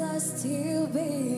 I still be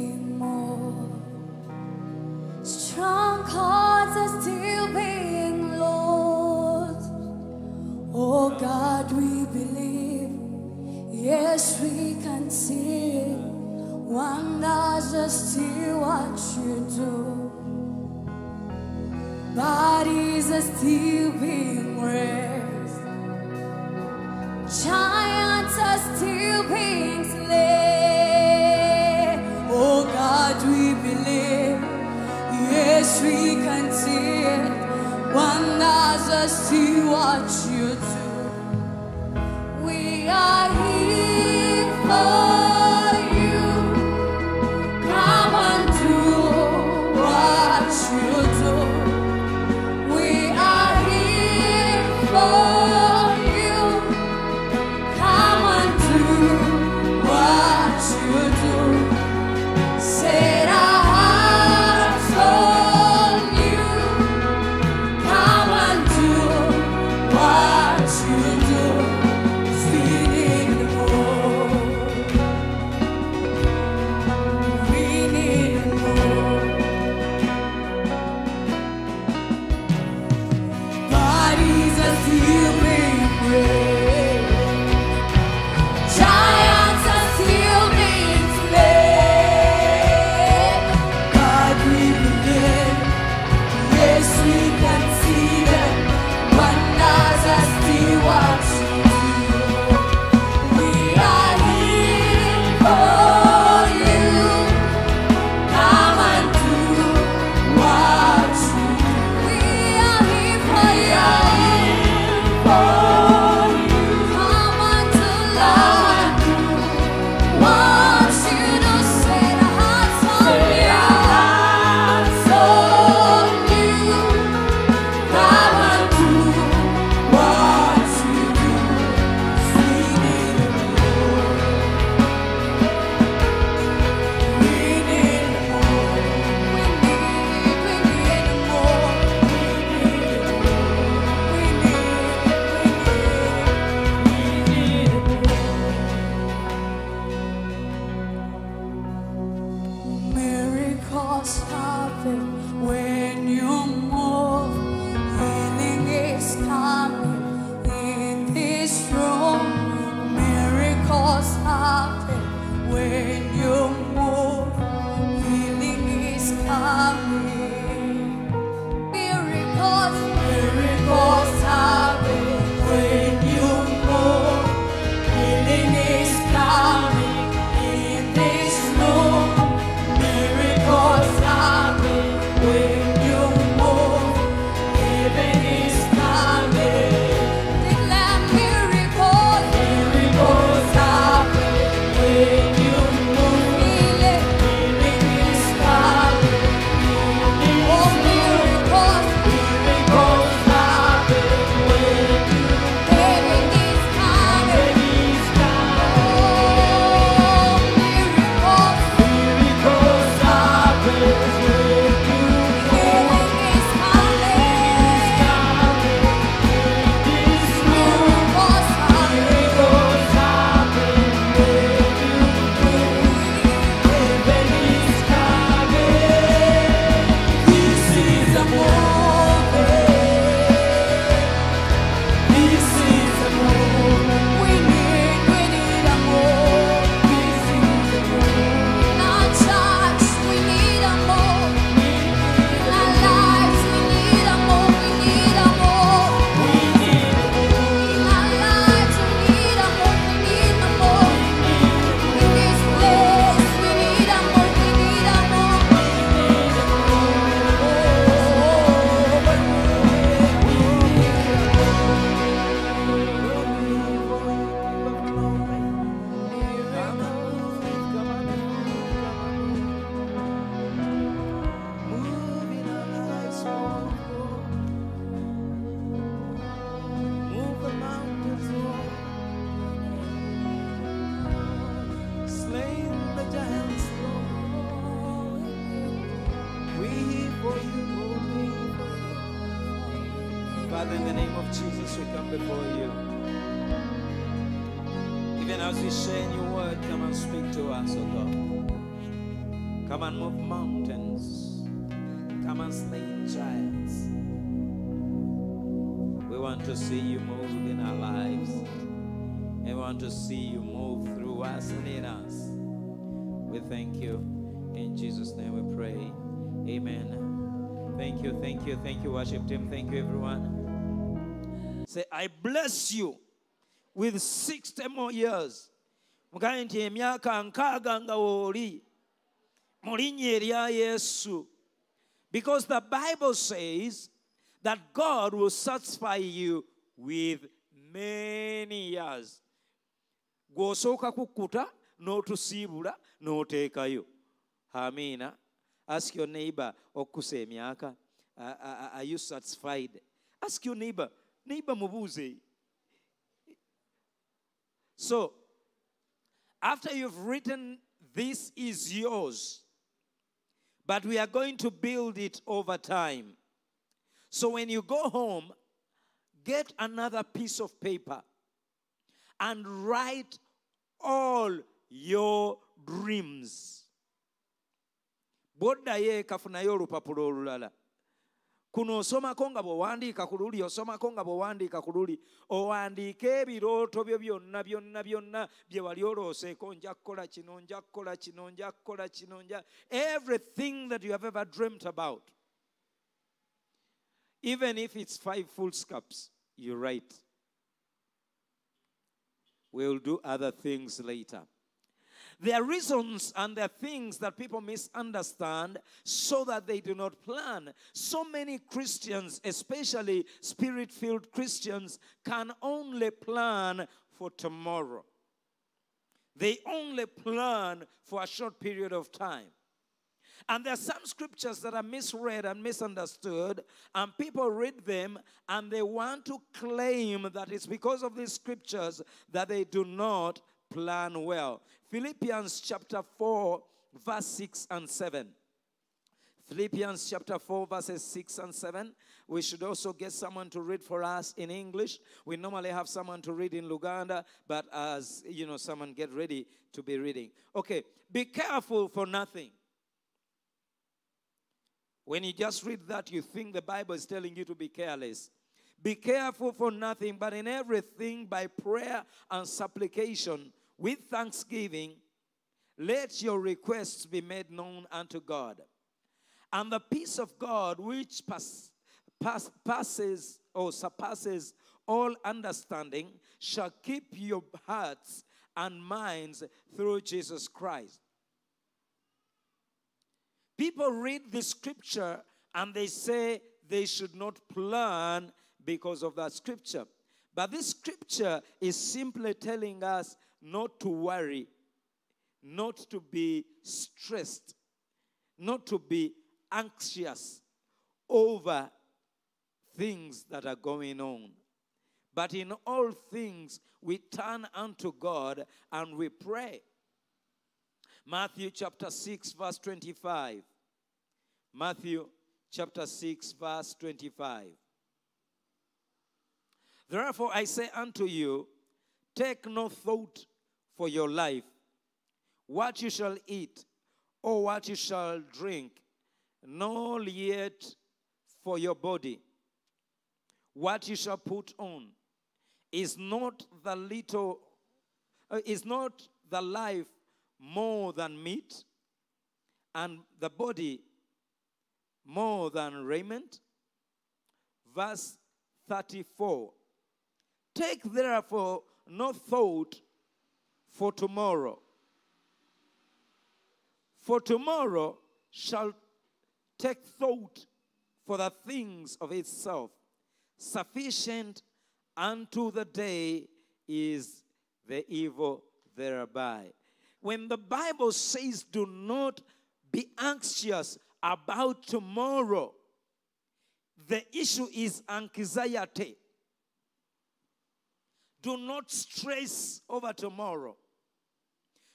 to see you move in our lives. And we want to see you move through us and in us. We thank you. In Jesus' name we pray. Amen. Thank you, thank you, thank you, worship team. Thank you, everyone. Say, I bless you with 60 more years. mugaye nti emyaka nkaaga nga wooli mu linnya erya yesu because the bible says that god will satisfy you with many years. Gw'osooka kukkuta n'otusiibula n'oteekayo. Amiina ask your neighbor uh, are you satisfied? Ask your neighbor. Neighbor mubuuze. So after you've written, this is yours, but we are going to build it over time. So when you go home, get another piece of paper and write all your dreams. eka funayo olupapula olulala kuno osomako nga bw'owandiika ku luli osomako nga bw'owandiika ku luli owandiika ebirooto byo byonna byonna byonna bye wali olooseeko nja kukola kino nja nja nja everything that you have ever dreamt about even if it's five full scaps you write we'll do other things later there are reasons and there are things that people misunderstand so that they do not plan. So many Christians, especially spirit filled Christians, can only plan for tomorrow. They only plan for a short period of time. And there are some scriptures that are misread and misunderstood, and people read them and they want to claim that it's because of these scriptures that they do not plan well. Philippians chapter 4, verse 6 and 7. Philippians chapter 4, verses 6 and 7. We should also get someone to read for us in English. We normally have someone to read in Luganda, but as you know, someone get ready to be reading. Okay, be careful for nothing. When you just read that, you think the Bible is telling you to be careless. Be careful for nothing, but in everything by prayer and supplication with thanksgiving, let your requests be made known unto God. And the peace of God, which pass, pass, passes or surpasses all understanding, shall keep your hearts and minds through Jesus Christ. People read the scripture and they say they should not plan because of that scripture. But this scripture is simply telling us not to worry, not to be stressed, not to be anxious over things that are going on. But in all things, we turn unto God and we pray. Matthew chapter 6, verse 25. Matthew chapter 6, verse 25. Therefore, I say unto you, take no thought for your life, what you shall eat, or what you shall drink, nor yet for your body, what you shall put on. Is not the little, uh, is not the life more than meat, and the body more than raiment? Verse 34. Take therefore no thought for tomorrow. For tomorrow shall take thought for the things of itself. Sufficient unto the day is the evil thereby. When the Bible says, do not be anxious about tomorrow, the issue is anxiety. Do not stress over tomorrow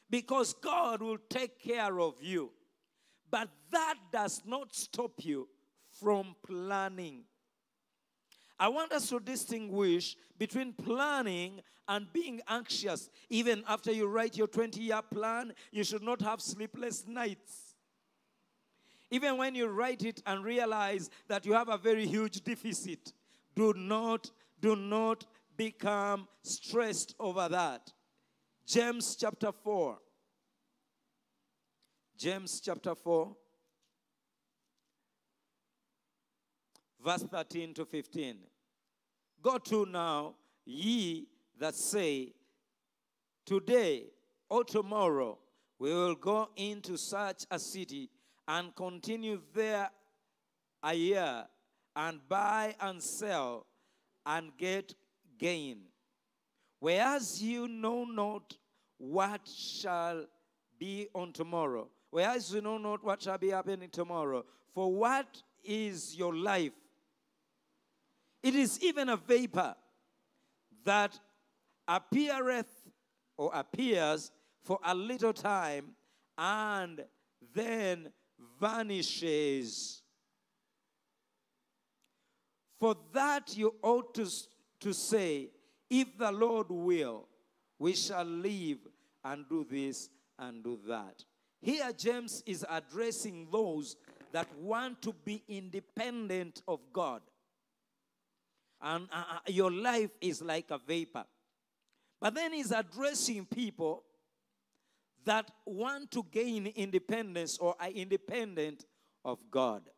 because God will take care of you. But that does not stop you from planning. I want us to distinguish between planning and being anxious. Even after you write your 20 year plan, you should not have sleepless nights. Even when you write it and realize that you have a very huge deficit, do not, do not become stressed over that. James chapter 4. James chapter 4, verse 13 to 15. Go to now, ye that say, Today or tomorrow we will go into such a city and continue there a year and buy and sell and get gain. Whereas you know not what shall be on tomorrow. Whereas you know not what shall be happening tomorrow. For what is your life? It is even a vapor that appeareth or appears for a little time and then vanishes. For that you ought to, to say, if the Lord will, we shall live and do this and do that. Here, James is addressing those that want to be independent of God. And uh, uh, your life is like a vapor. But then he's addressing people that want to gain independence or are independent of God.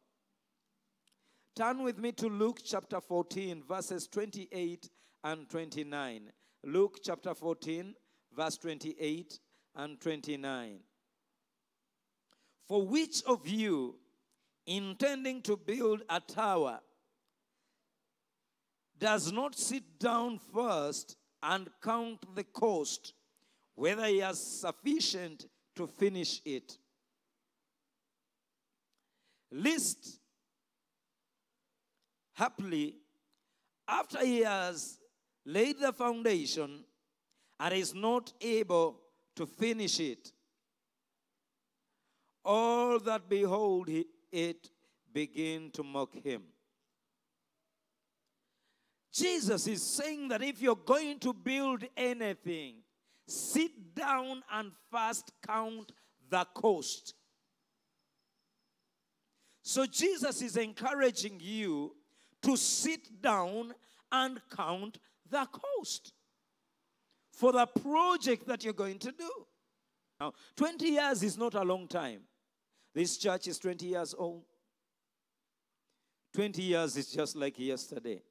Turn with me to Luke chapter 14, verses 28 and 29. Luke chapter 14, verse 28 and 29. For which of you, intending to build a tower, does not sit down first and count the cost, whether he has sufficient to finish it? Lest, happily, after he has laid the foundation and is not able to finish it, all that behold it begin to mock him. Jesus is saying that if you're going to build anything, sit down and first count the cost. So Jesus is encouraging you to sit down and count the cost for the project that you're going to do. Now, 20 years is not a long time. This church is 20 years old. 20 years is just like yesterday.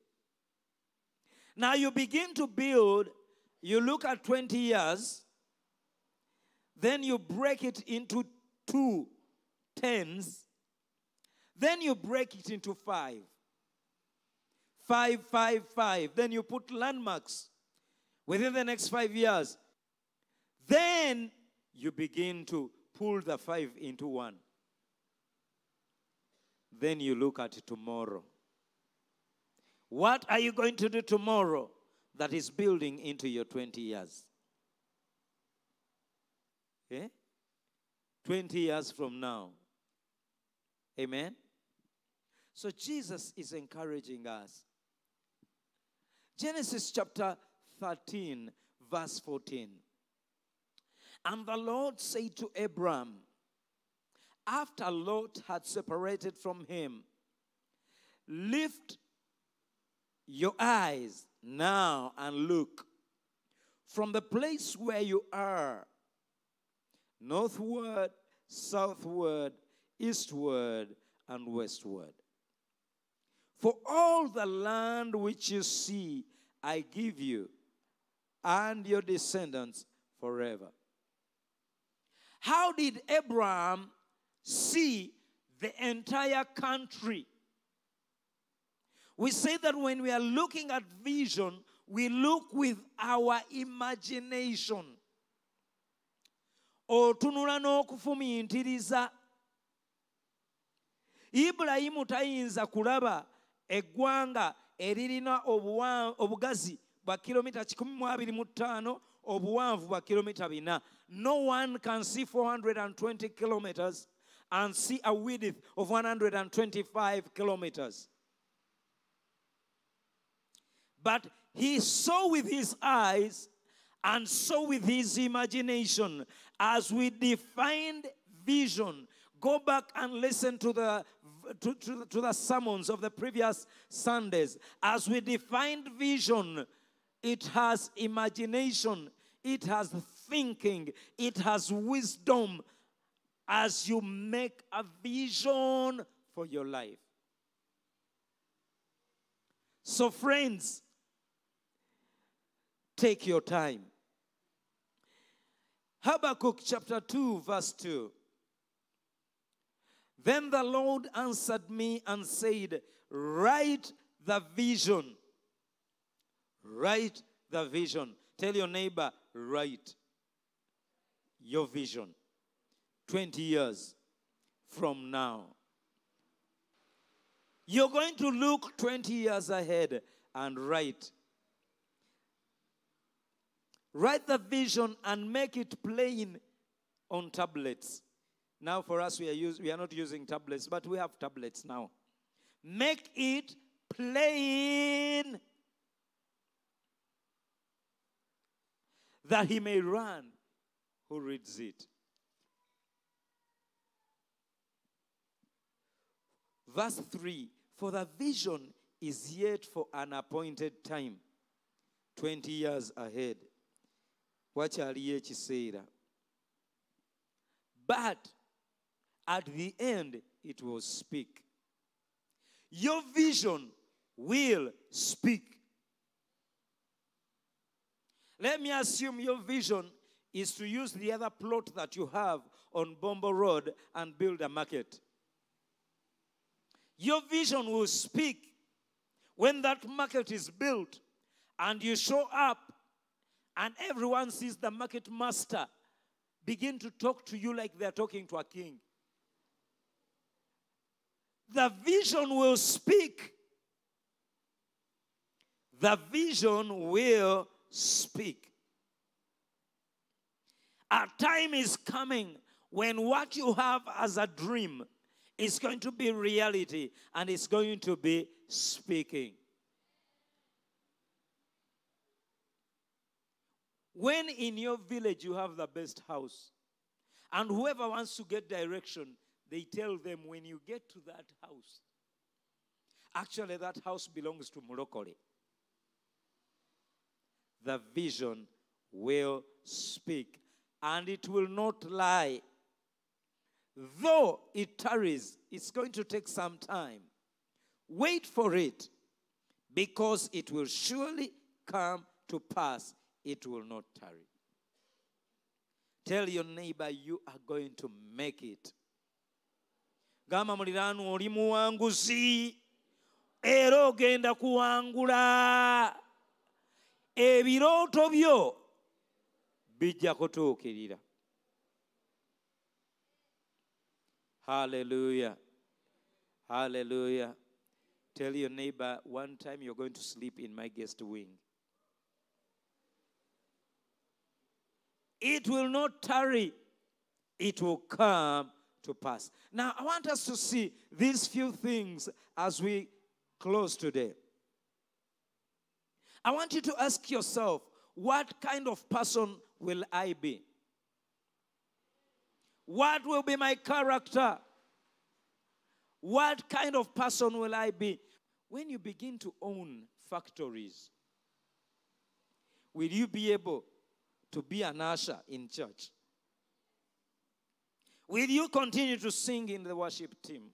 Now you begin to build, you look at 20 years, then you break it into two tens, then you break it into five. Five, five, five. Then you put landmarks within the next five years. Then you begin to pull the five into one. Then you look at tomorrow. What are you going to do tomorrow that is building into your 20 years? Eh? 20 years from now. Amen? So Jesus is encouraging us. Genesis chapter 13, verse 14. And the Lord said to Abram, after Lot had separated from him, Lift your eyes now and look from the place where you are, northward, southward, eastward, and westward. For all the land which you see, I give you and your descendants forever. How did Abraham see the entire country? We say that when we are looking at vision, we look with our imagination. otunula n'okufumiintiriza ibulayimu tayinza kulaba eggwanga eririna obugazi bwa kilomita 125 obuwanvu bwa kilomita 4 no one can see 420 kilometers and see a width of 125 kilometers But he saw with his eyes and saw with his imagination as we defined vision. Go back and listen to the to, to, to the sermons of the previous Sundays. As we defined vision, it has imagination, it has thinking, it has wisdom as you make a vision for your life. So, friends, take your time. Habakkuk chapter 2, verse 2. Then the Lord answered me and said, Write the vision. Write the vision. Tell your neighbor, write your vision. 20 years from now. You're going to look 20 years ahead and write. Write the vision and make it plain on tablets. Now, for us, we are, use, we are not using tablets, but we have tablets now. Make it plain that he may run who reads it. Verse 3 For the vision is yet for an appointed time, 20 years ahead. Wakyaliyo ekiseera but at the end it will speak. Your vision will speak. Let me assume your vision is to use the other plot that you have on bombo road and build a market. Your vision will speak when that market is built and you show up and everyone sees the market master begin to talk to you like they're talking to a king. The vision will speak. The vision will speak. A time is coming when what you have as a dream is going to be reality and it's going to be speaking. When in your village you have the best house, and whoever wants to get direction, they tell them when you get to that house, actually, that house belongs to Mulokole. The vision will speak, and it will not lie. Though it tarries, it's going to take some time. Wait for it, because it will surely come to pass it will not tarry. Tell your neighbor you are going to make it. gamba muliraanu oli muwanguzi era ogenda kuwangula. Ebirooto byo bijja kutuukirira. Haleluya haleluya tell your neighbor one time you're going to sleep in my guest wing it will not tarry, it will come to pass. Now, I want us to see these few things as we close today. I want you to ask yourself, what kind of person will I be? What will be my character? What kind of person will I be? When you begin to own factories, will you be able to be an usher in church? Will you continue to sing in the worship team?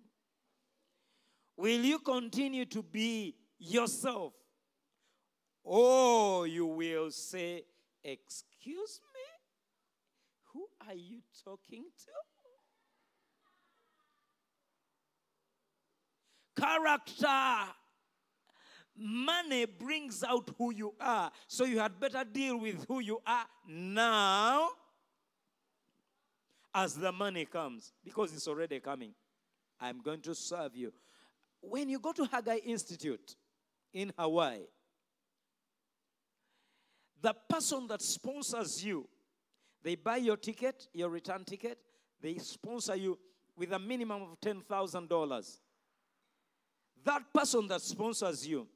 Will you continue to be yourself? Or you will say, Excuse me? Who are you talking to? Character. Money brings out who you are. So you had better deal with who you are now as the money comes because it's already coming. I'm going to serve you. When you go to Haggai Institute in Hawaii, the person that sponsors you, they buy your ticket, your return ticket, they sponsor you with a minimum of $10,000. That person that sponsors you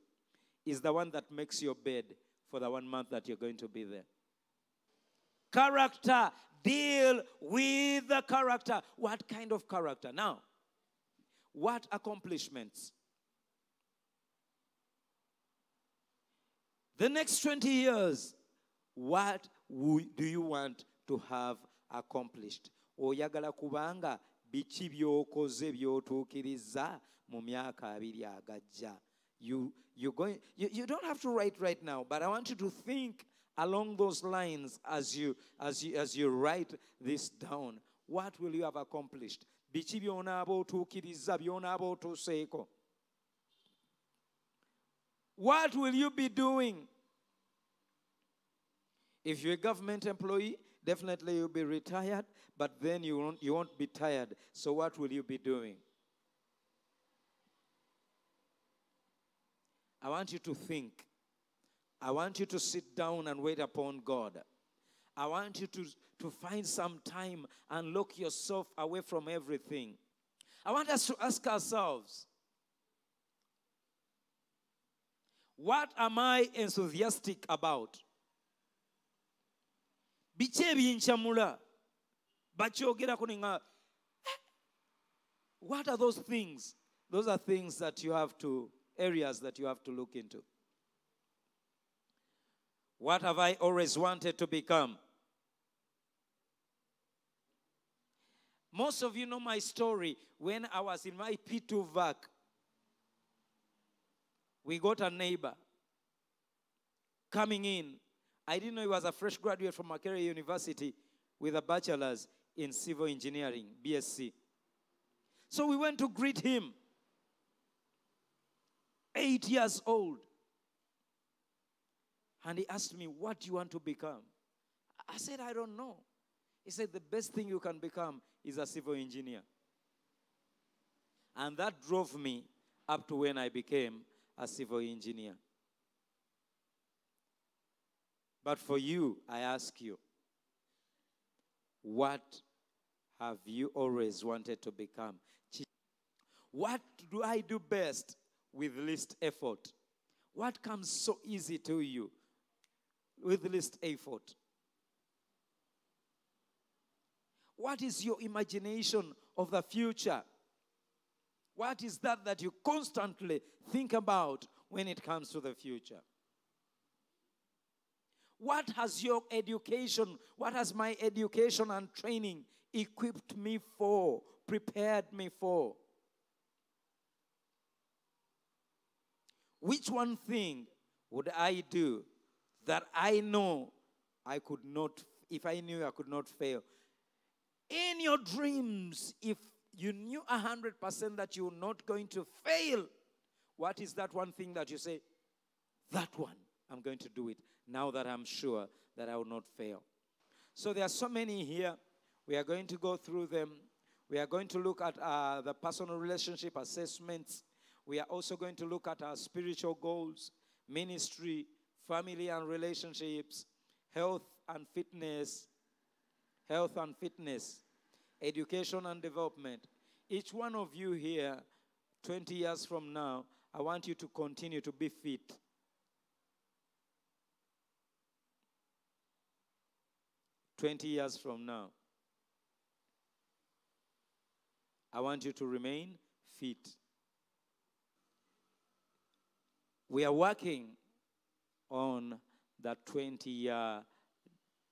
is the one that makes your bed for the one month that you're going to be there. Character, deal with the character. What kind of character? Now, what accomplishments? The next 20 years, what do you want to have accomplished? oyagala kubanga mu myaka abiri agajja you, you're going, you, you don't have to write right now but i want you to think along those lines as you, as you, as you write this down what will you have accomplished what will you be doing if you're a government employee, definitely you'll be retired, but then you won't, you won't be tired. So, what will you be doing? I want you to think. I want you to sit down and wait upon God. I want you to, to find some time and lock yourself away from everything. I want us to ask ourselves what am I enthusiastic about? "Eh, what are those things those are things that you have to areas that you have to look into what have i always wanted to become most of you know my story when i was in my p2 vac we got a neighbor coming in I didn't know he was a fresh graduate from Makerere University with a bachelor's in civil engineering, BSc. So we went to greet him. Eight years old. And he asked me, What do you want to become? I said, I don't know. He said, The best thing you can become is a civil engineer. And that drove me up to when I became a civil engineer. But for you, I ask you, what have you always wanted to become? What do I do best with least effort? What comes so easy to you with least effort? What is your imagination of the future? What is that that you constantly think about when it comes to the future? What has your education, what has my education and training equipped me for, prepared me for? Which one thing would I do that I know I could not, if I knew I could not fail? In your dreams, if you knew 100% that you're not going to fail, what is that one thing that you say, that one, I'm going to do it now that I'm sure that I will not fail? So there are so many here. We are going to go through them. We are going to look at uh, the personal relationship assessments. We are also going to look at our spiritual goals, ministry, family and relationships, health and fitness, health and fitness, education and development. Each one of you here, 20 years from now, I want you to continue to be fit. Twenty years from now, I want you to remain fit. We are working on that 20 year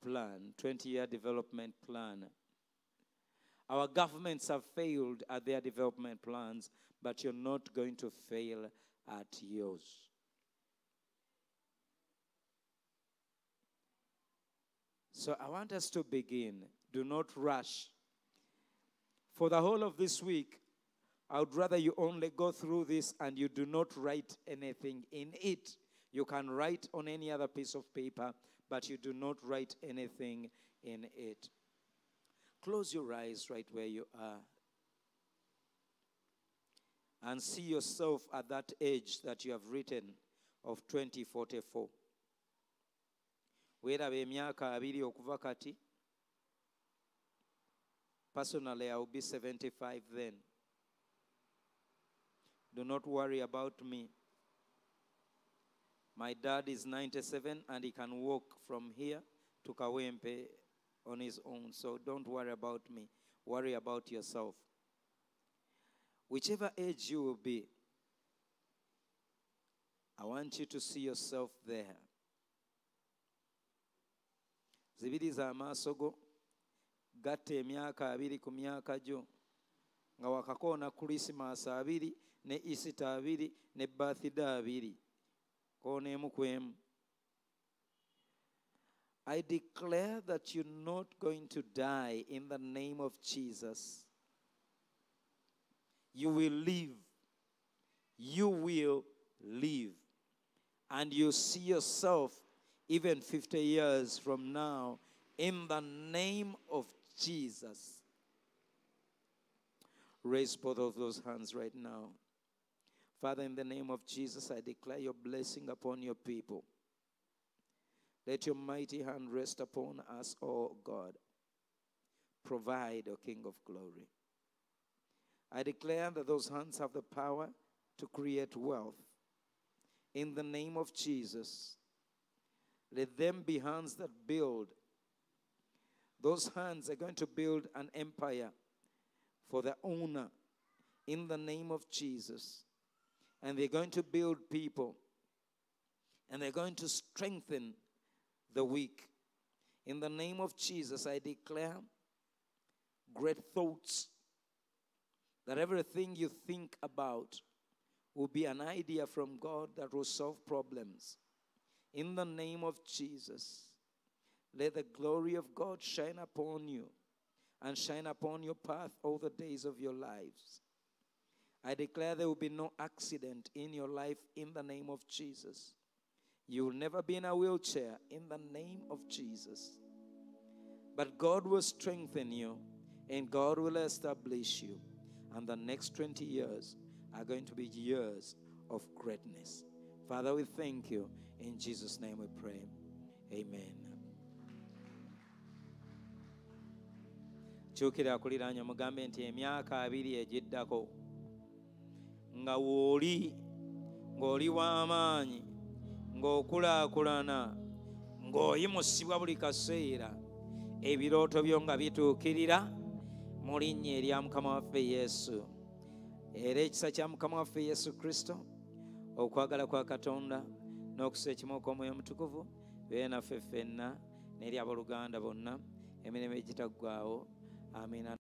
plan, 20 year development plan. Our governments have failed at their development plans, but you're not going to fail at yours. So I want us to begin. Do not rush. For the whole of this week, I would rather you only go through this and you do not write anything in it. You can write on any other piece of paper, but you do not write anything in it. Close your eyes right where you are and see yourself at that age that you have written of 2044. weeraba personally i will be 75 then do not worry about me My dad is 97 and he can walk from here to Kawempe on his own. So don't worry about me. Worry about yourself. Whichever age you will be, I want you to see yourself there. zibiriza amaaso go gatta emyaka abiri ku myaka gyo nga wakakoona krisimaasi abiri ne isita abiri ne bathida abiri I declare that you're not going to die in the name of Jesus. You will live. You will live. And you see yourself even 50 years from now in the name of Jesus. Raise both of those hands right now. Father, in the name of Jesus, I declare your blessing upon your people. Let your mighty hand rest upon us, O God. Provide, O King of glory. I declare that those hands have the power to create wealth. In the name of Jesus, let them be hands that build. Those hands are going to build an empire for the owner in the name of Jesus. And they're going to build people. And they're going to strengthen the weak. In the name of Jesus, I declare great thoughts that everything you think about will be an idea from God that will solve problems. In the name of Jesus, let the glory of God shine upon you and shine upon your path all the days of your lives. I declare there will be no accident in your life in the name of Jesus. You will never be in a wheelchair in the name of Jesus. But God will strengthen you and God will establish you. And the next 20 years are going to be years of greatness. Father, we thank you. In Jesus' name we pray. Amen. kyukira akuliraanya mugambe nti emyaka abiri egiddako nga wooli ng'oli w'amaanyi ng'okulaakulana ng'oyimusibwa buli kaseera ebirooto byo nga bituukirira mu linnya erya mukama waffe yesu. Era ekisa kya mukama waffe yesu kristo okwagala kwa katonda n'okusa ekimu okw'omwoyo mutukuvu bee naffe ffenna n'eri abooluganda bonna emirimu egitaggwawo amiina